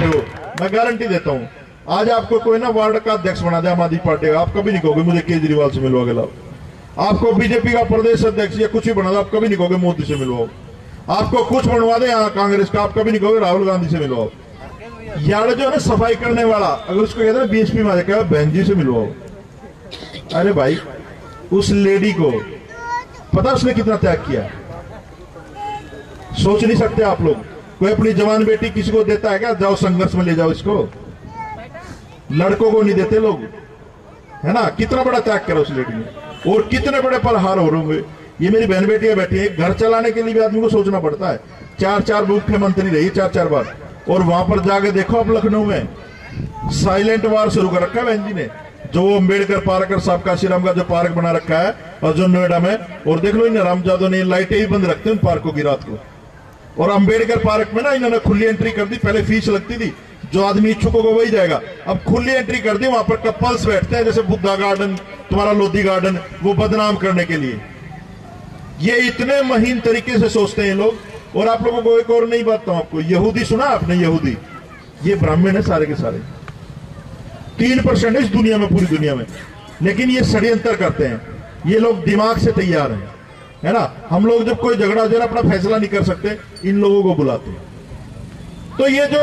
बैठे हो, मैं गारंटी देता हूँ। आज आपको कोई ना वार्ड का अध्यक्ष बना दे, आम आदमी पार्टी का। आप कभी नहीं कहोगे, मुझे केजरीवाल से मिलवा लाओ। आपको बीजेपी का प्रदेश अध्यक्ष या कुछ ही बना दो, आप कभी नहीं कहोगे मोदी से मिलवाओ। आपको कुछ बनवा दे यहाँ कांग्रेस का, आप कभी नहीं कहोगे राहुल गांधी से मिलवाओ। यार जो है सफ़ाई करने वाला, अगर उसको कहते हैं बीएसपी में कहा बहन जी से मिलवाओ। अरे भाई, उस लेडी को, पता उसने कितना त्याग किया? सोच नहीं सकते आप लोग। कोई अपनी जवान बेटी किसी को देता है क्या? जाओ संघर्ष में ले जाओ इसको। लड़कों को नहीं देते लोग। है ना? कितना बड़ा त्याग करा उस लेडी ने। और कितने बड़े पलहार हो रहे होंगे। ये मेरी बहन बेटियाँ बैठी है। घर चलाने के लिए भी आदमी को सोचना पड़ता है। चार चार मुख्यमंत्री रही चार चार बार। और वहाँ पर जाके देखो आप लखनऊ में। साइलेंट वार शुरू कर रखा है बहन जी ने। जो अंबेडकर पार्क और साहब काशीराम का जो पार्क बना रखा है और जो नोएडा में। और देख लो इन राम जादव ने लाइटें ही बंद रखते हैं उन पार्कों की रात को। और अंबेडकर पार्क में ना इन्होंने खुली एंट्री कर दी, पहले फ़ीस लगती थी, जो आदमी इच्छुक होगा वही जाएगा। अब खुली एंट्री कर दी, वहाँ पर कपल्स बैठते हैं, जैसे बुद्धा गार्डन तुम्हारा लोधी गार्डन वो बदनाम करने के लिए। ये इतने महीन तरीके से सोचते हैं लोग, और आप लोगों को एक और नहीं बात आपको। यहूदी सुना आपने, यहूदी? ये ब्राह्मण है सारे के सारे। तीन परसेंट इस दुनिया में, पूरी दुनिया में। लेकिन ये षड्यंत्र करते हैं। ये लोग दिमाग से तैयार हैं। है ना? हम लोग जब कोई झगड़ा हो अपना फैसला नहीं कर सकते, इन लोगों को बुलाते तो ये जो